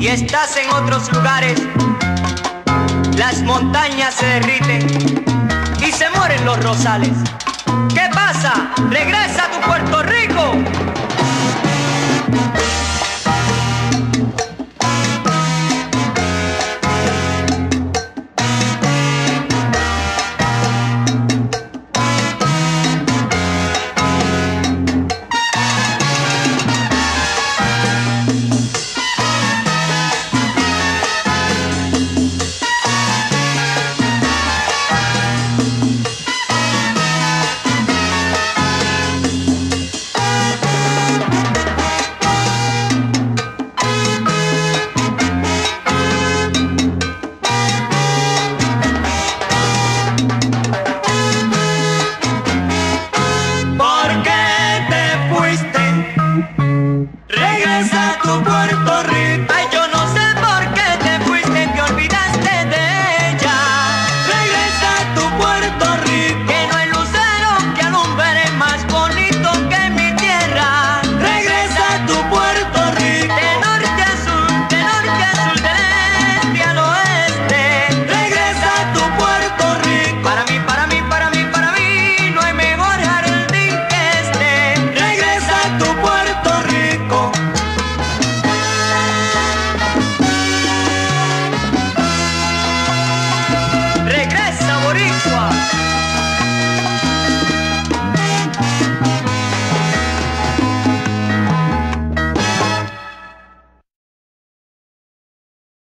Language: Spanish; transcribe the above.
y estás en otros lugares, las montañas se derriten y se mueren los rosales. ¿Qué pasa? Regresa a tu Puerto Rico. Qué